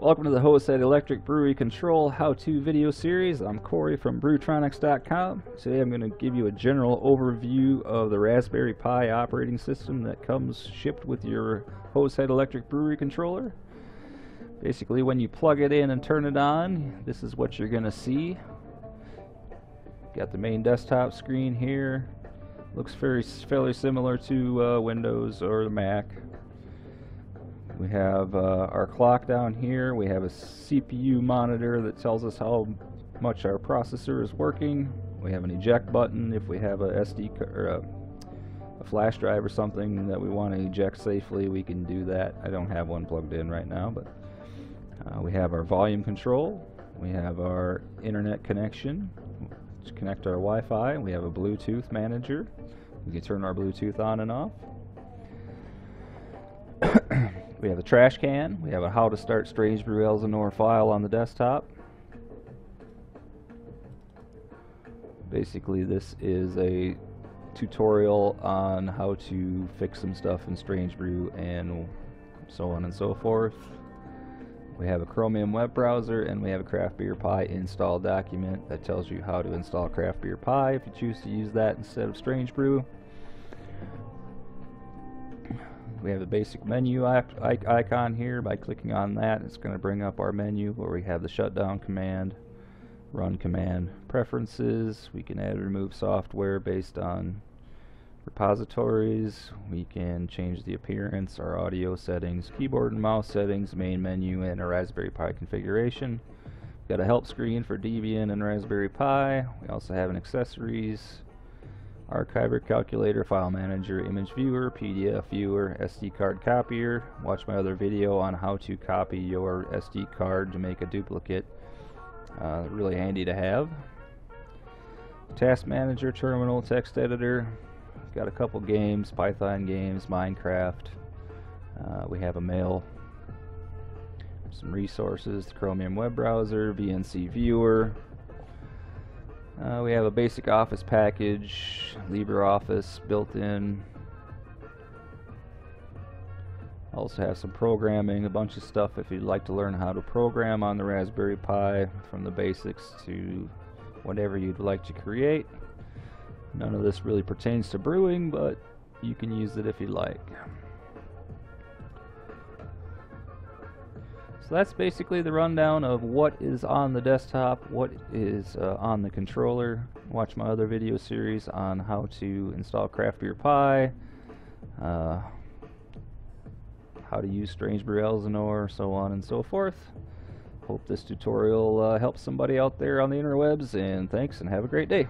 Welcome to the Hosehead Electric Brewery Control how-to video series. I'm Corey from Brewtronix.com. Today I'm going to give you a general overview of the Raspberry Pi operating system that comes shipped with your Hosehead Electric Brewery controller. Basically when you plug it in and turn it on, this is what you're going to see. Got the main desktop screen here. Looks very fairly similar to uh, Windows or the Mac. We have uh, our clock down here. We have a CPU monitor that tells us how much our processor is working. We have an eject button if we have a SD or a, a flash drive or something that we want to eject safely. We can do that. I don't have one plugged in right now, but uh, we have our volume control. We have our internet connection to connect our Wi-Fi. We have a Bluetooth manager. We can turn our Bluetooth on and off. We have a trash can. We have a how to start Strange Brew Elsinore file on the desktop. Basically this is a tutorial on how to fix some stuff in Strange Brew and so on and so forth. We have a Chromium web browser and we have a Craft Beer Pi install document that tells you how to install Craft Beer Pi if you choose to use that instead of Strange Brew. We have the basic menu icon here. By clicking on that, it's going to bring up our menu where we have the shutdown command, run command, preferences. We can add and remove software based on repositories. We can change the appearance, our audio settings, keyboard and mouse settings, main menu, and a Raspberry Pi configuration. We've got a help screen for Debian and Raspberry Pi. We also have an accessories archiver, calculator, file manager, image viewer, PDF viewer, SD card copier. Watch my other video on how to copy your SD card to make a duplicate. Uh, really handy to have. Task manager, terminal, text editor. Got a couple games, Python games, Minecraft. Uh, we have a mail. Some resources, the Chromium web browser, VNC viewer, uh, we have a basic office package, LibreOffice built in. Also have some programming, a bunch of stuff if you'd like to learn how to program on the Raspberry Pi from the basics to whatever you'd like to create. None of this really pertains to brewing, but you can use it if you like. So that's basically the rundown of what is on the desktop, what is uh, on the controller. Watch my other video series on how to install Craft Beer Pi, uh, how to use Strange Brew Elsinore, so on and so forth. Hope this tutorial uh, helps somebody out there on the interwebs, and thanks, and have a great day.